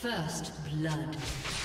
First blood.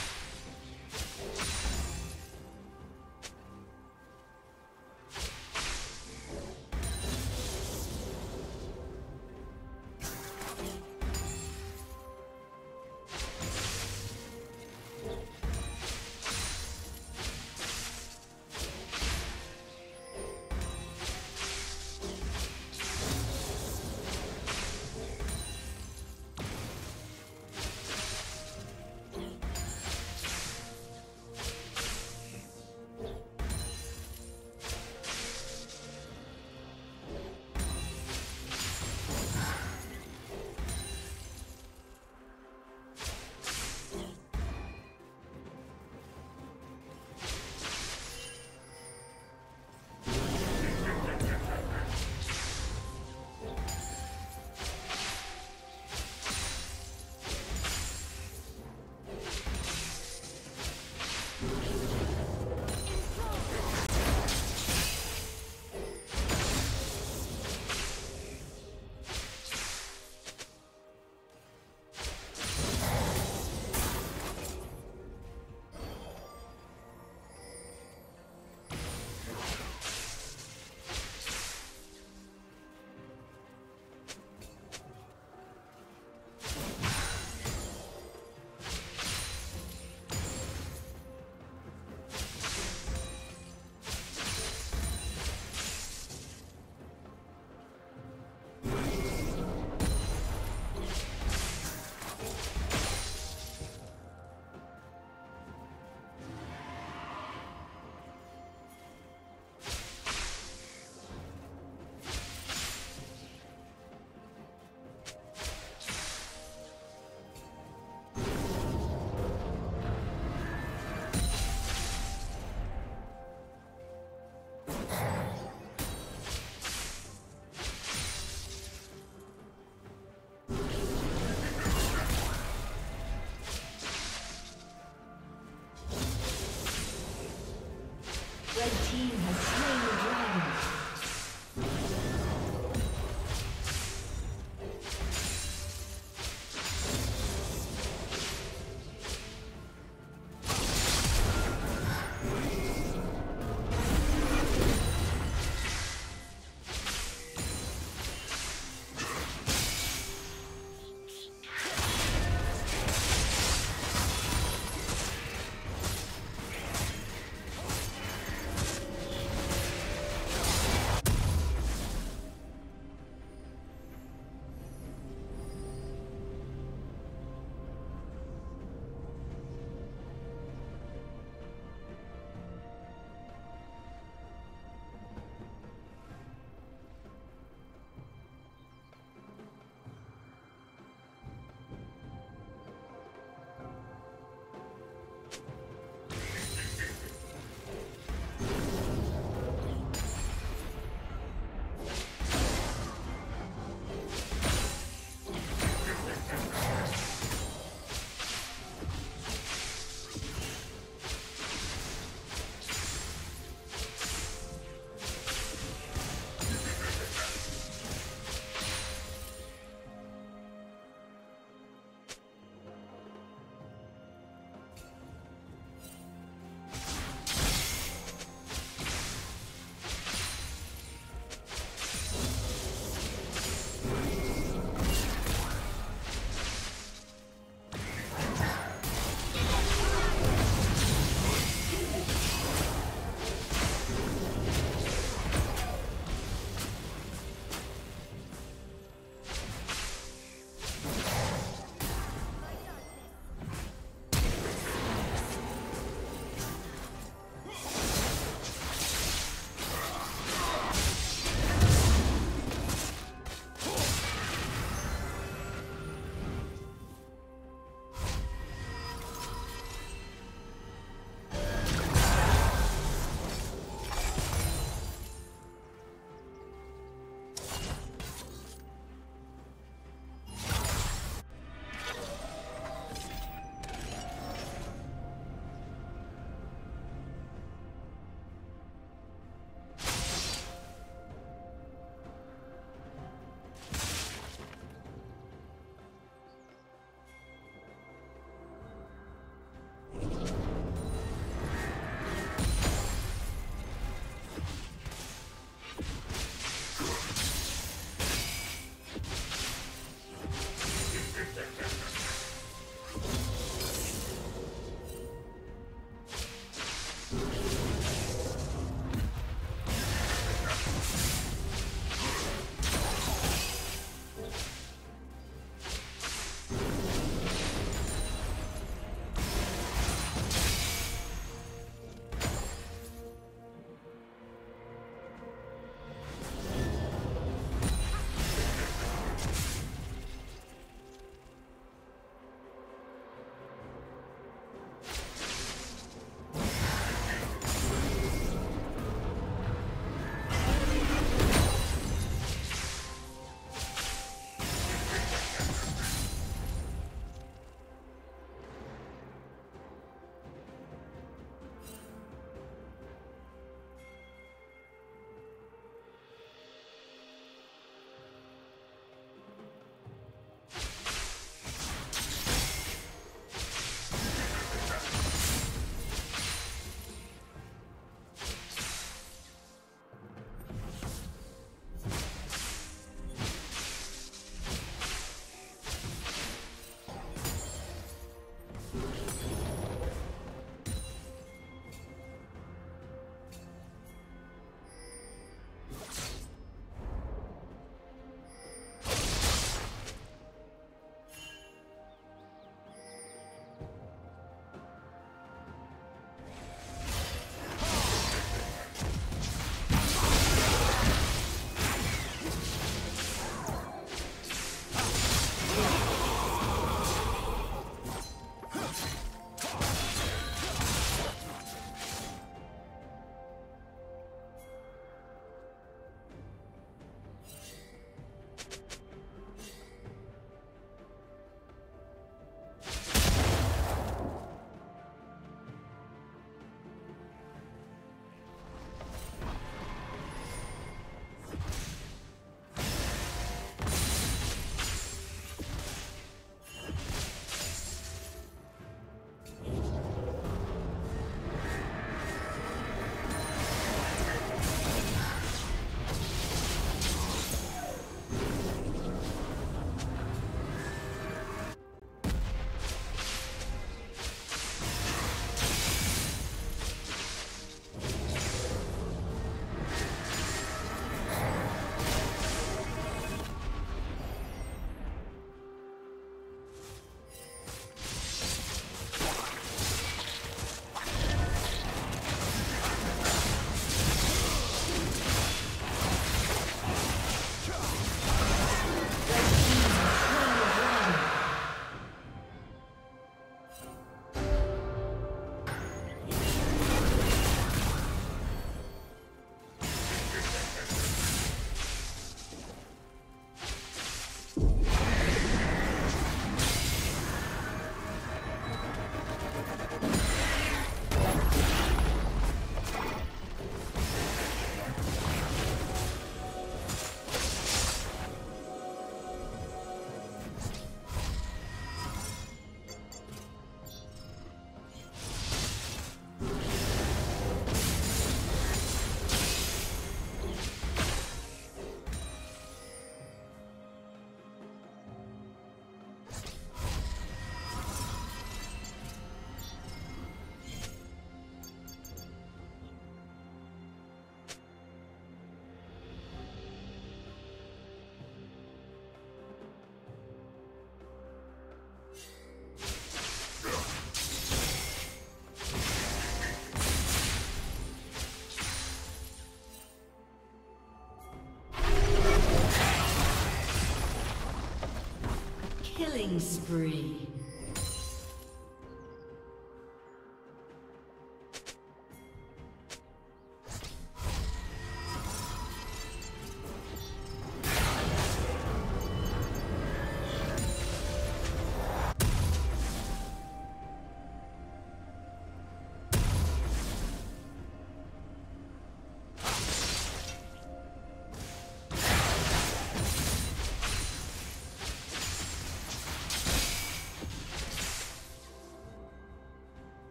Killing spree.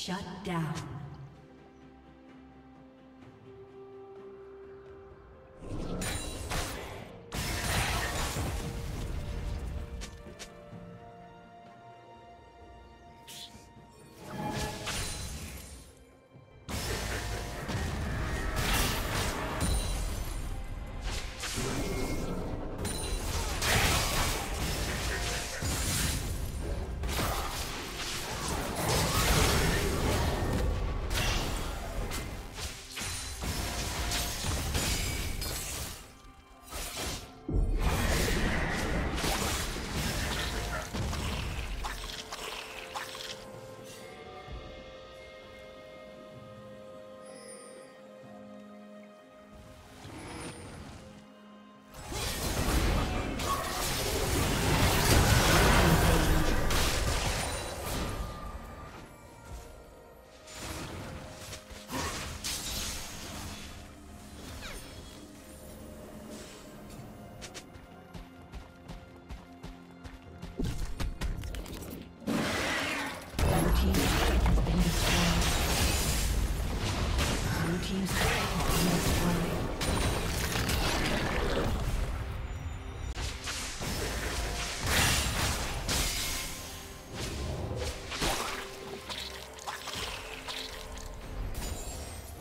Shut down.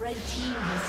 Red team has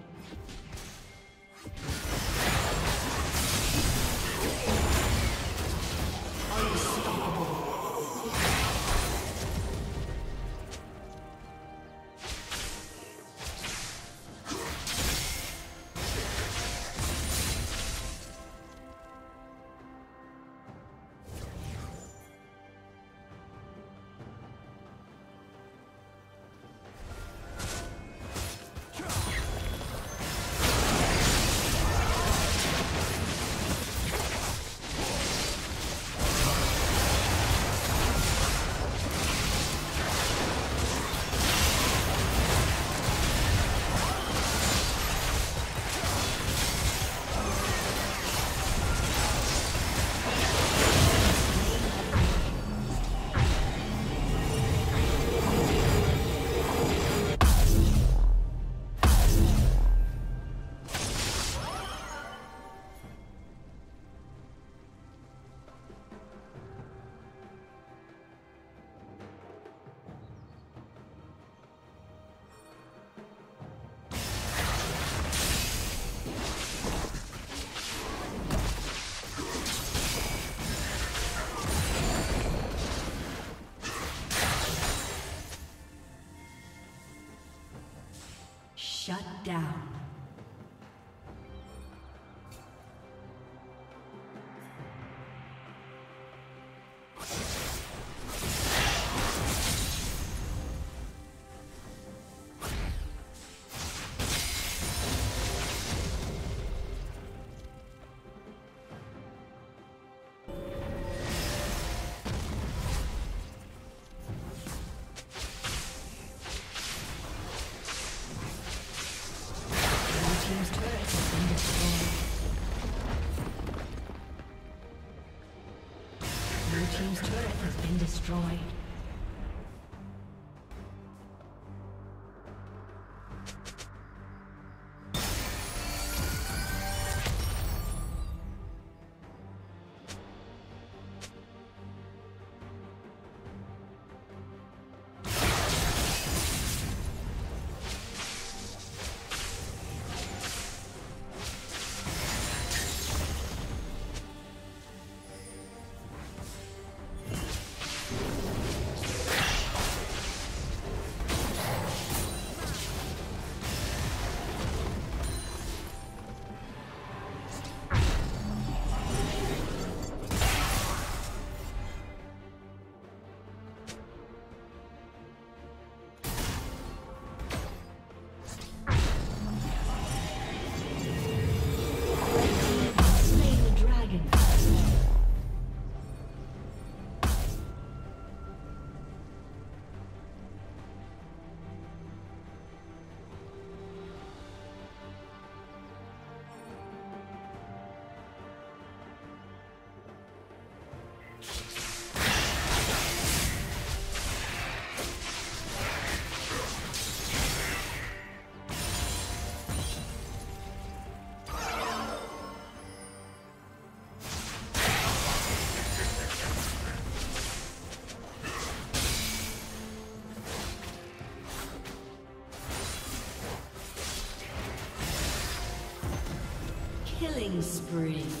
Destroyed. Killing spree.